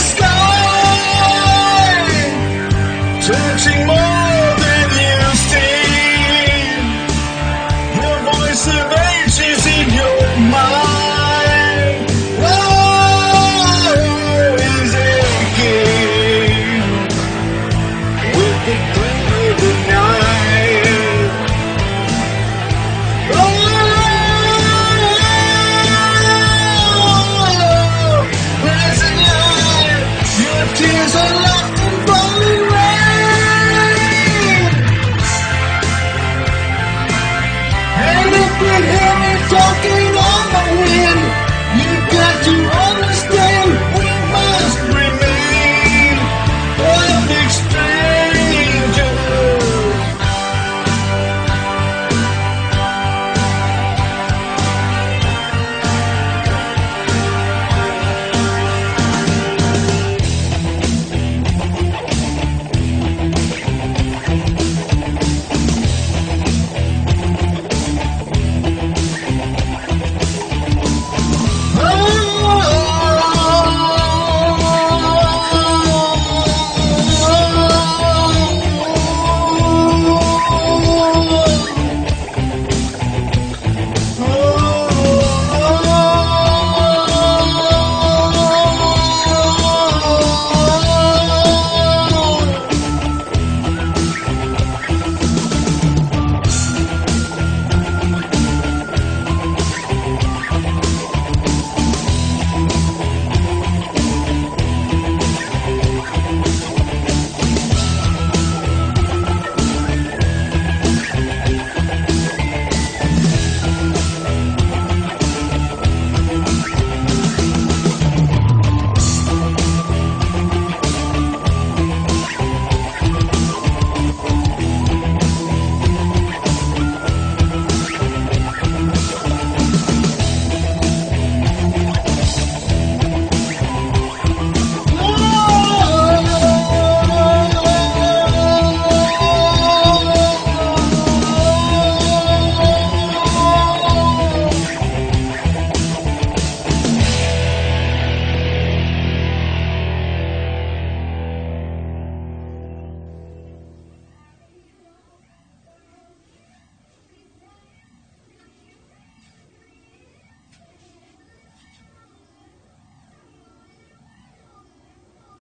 sky.